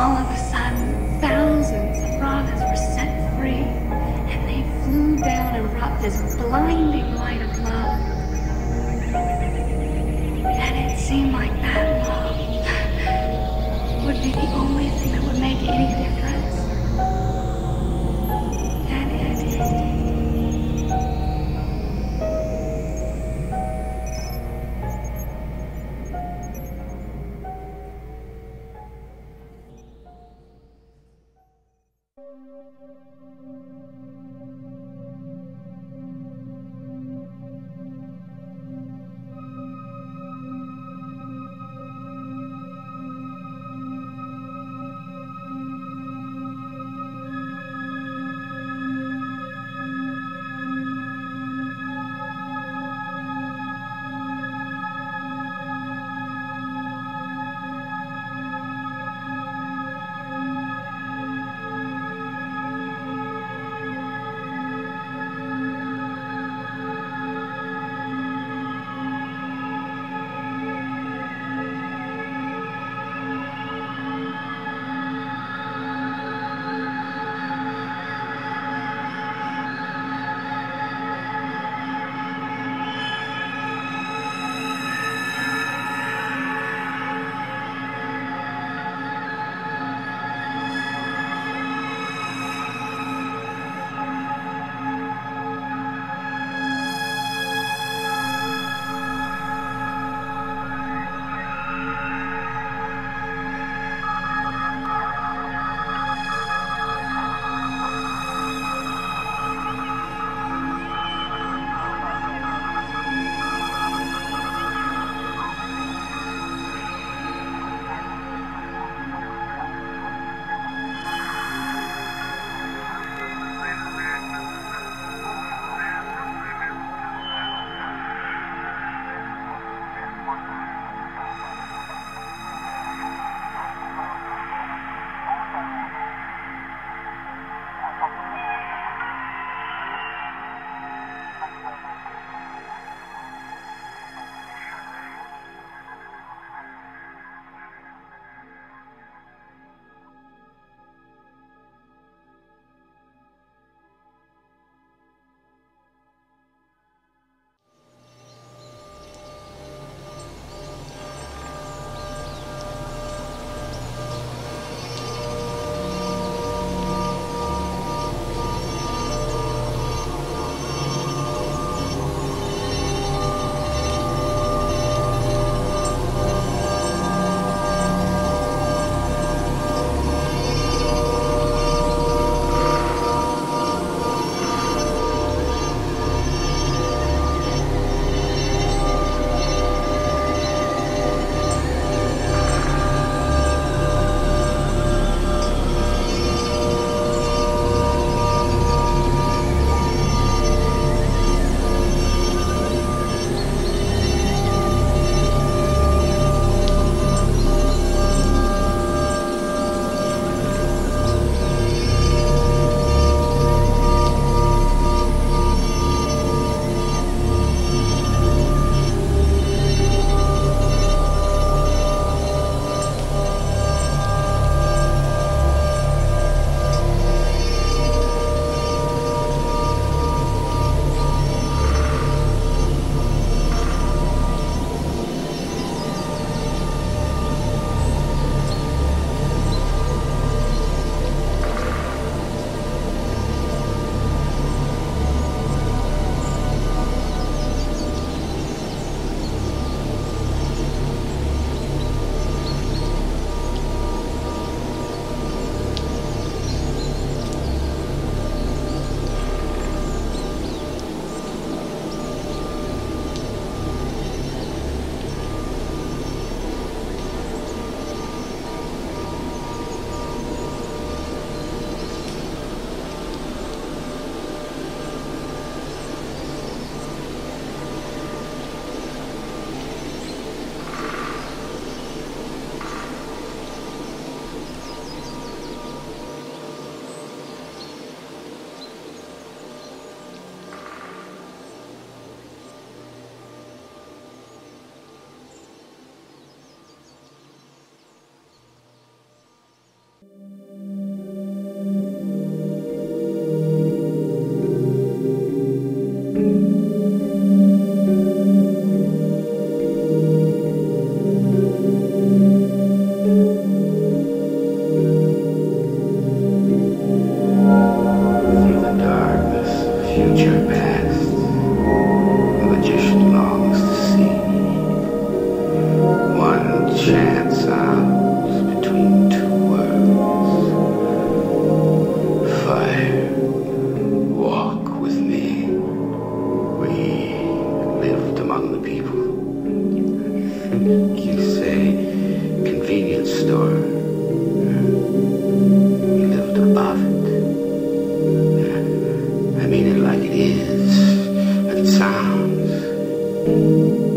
all of a sudden, thousands of robins were set free. And they flew down and brought this blinding light of love. And it seemed like that love would be the only thing that would make any difference. Mean it like it is, like it sounds.